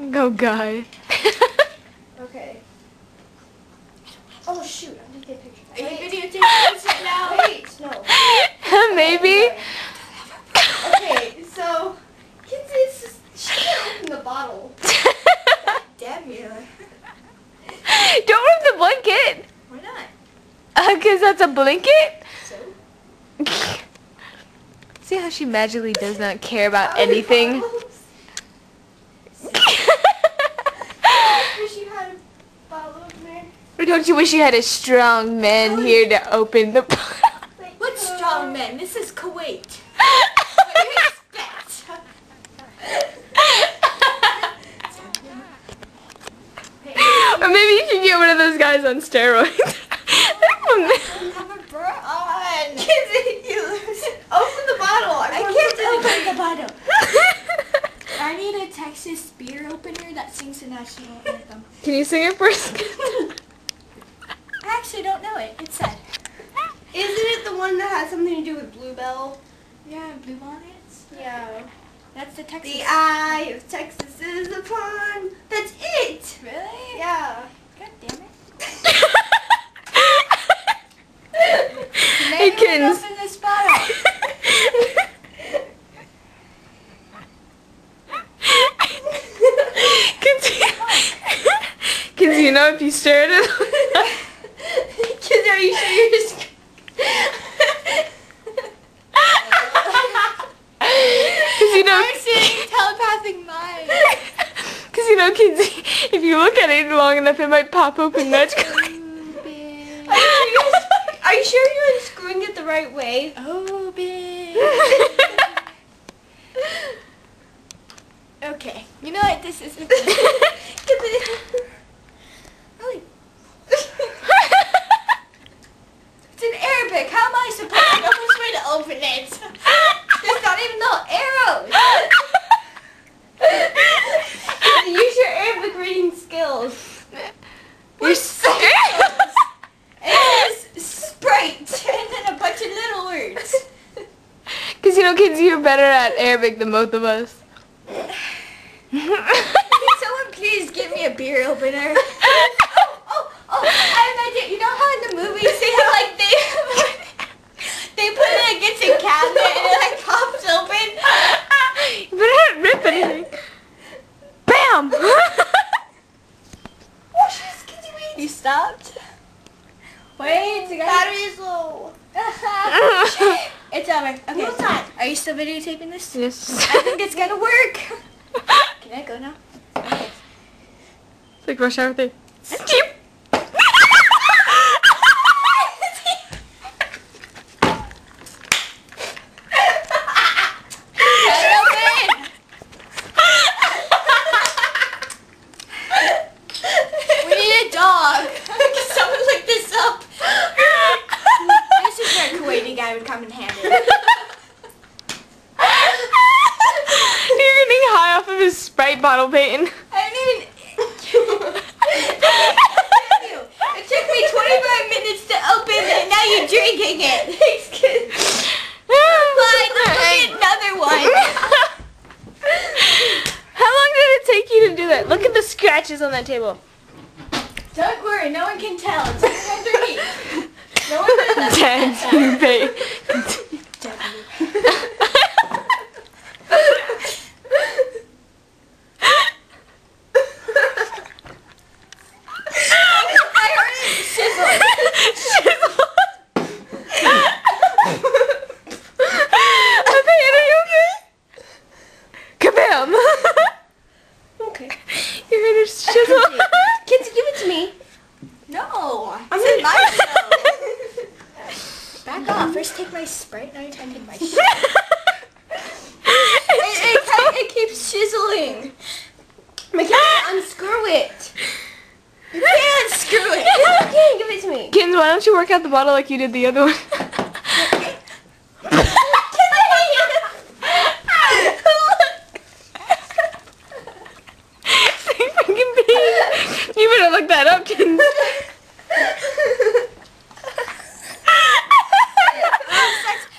Oh guy. Okay. Oh shoot, I need to get a picture. Are you Wait, videotaping this right now? wait, no. Maybe. Okay, so Kenzie's just, she can't open the bottle. Damn you. Don't rip the blanket. Why not? Uh, Cause that's a blanket. So? See how she magically does not care about anything. Wish you had a bottle opener. Or don't you wish you had a strong man here to open the bottle? What strong man? This is Kuwait. What do you expect? or maybe you should get one of those guys on steroids. Have a bra on. Kenzie, you. Open the bottle. I, I can't open the bottle. I need a Texas beer opener that sings the national anthem. Can you sing it first? I actually don't know it. It's sad. Isn't it the one that has something to do with Bluebell? Yeah, blue bonnets. Yeah. That's the Texas. The eye of Texas is upon. That's it. Really? Yeah. God damn it. Hey, Maybe kids. Open this bottle. Because you know if you stare at it. Kids, are you sure you're just? Because you know. I'm seeing telepathic mind. Because you know, kids, if you look at it long enough, it might pop open magically. Are you sure you're, are you sure you're unscrewing it the right way? Oh, open. Okay. You know what? This isn't. It's in Arabic. How am I supposed to know which way to open it? There's not even no arrows. Use your Arabic reading skills. You're serious? It says Sprite and then a bunch of little words. Because you know, kids, you're better at Arabic than both of us. Can someone please give me a beer opener? oh, oh, oh, I have an idea. You know how in the movies they have like they they put it against a cabinet and it like pops open? you better not rip anything. Bam! Oh, she's Kenzie, wait. You stopped? Wait, I got Battery is low. It's over. Okay. No time. Are you still videotaping this? yes. I think it's gonna work. Can I go now? Okay. It's like rush hour thing. Cut it open. We need a dog. Can someone look this up? this is where a Kuwaiti guy would come in handy. You're getting high off his bottle, Peyton. I mean, you. It took me 25 minutes to open and now you're drinking it. Thanks, kid. Fine, let's get another one. How long did it take you to do that? Look at the scratches on that table. Don't worry, no one can tell. It's underneath. No one can tell. Dad, Peyton. I heard it sizzle. Peyton, are you okay? Kabam! Okay. You heard her shizzle. Kenzie, give it to me. No, I'm in my show. Back off. First take my Sprite, now you're trying to take my shit. It, it, ki- it keeps chiseling. Mackenzie, unscrew it. You can't screw it. Yes, you can. Give it to me. Kins, why don't you work out the bottle like you did the other one? Say freaking pee. You better look that up, Kins.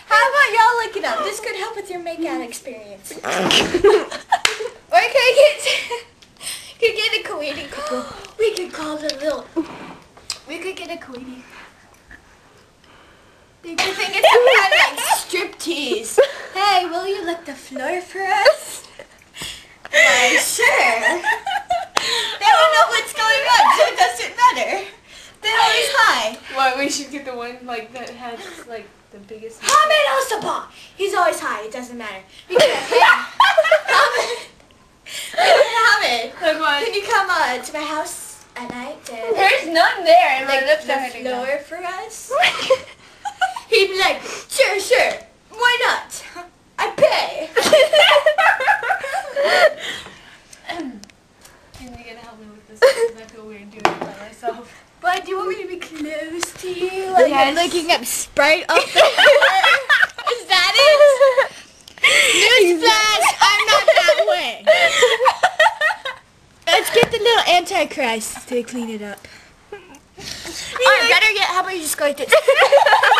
How about y'all look it up? This could help with your makeout experience. Where can I get could get a Kuwaiti couple. We could call it a little. We could get a Kuwaiti. They could think it's some kind of like strip tease. Hey, will you lick the floor for us? Why, sure. They don't know what's going on, so it doesn't matter. They're always high. What, we should get the one, like, that has, like, the biggest... Hamid. He's always high. It doesn't matter. Because, Hamid. Hamid. Like what? Can you come uh, to my house at night and There's none there, and my lick lips the are hurting now. floor for us? He'd be like, sure, sure. Why not? I pay. Can you gonna help me with this? Because I feel weird doing it by myself. Why do you want me to be close to you? Like Yes. I'm looking up Sprite off the floor? Is that it? Newsflash, I'm not that way. Let's get the little Antichrist to clean it up. Alright, better yet, how about you just go like this?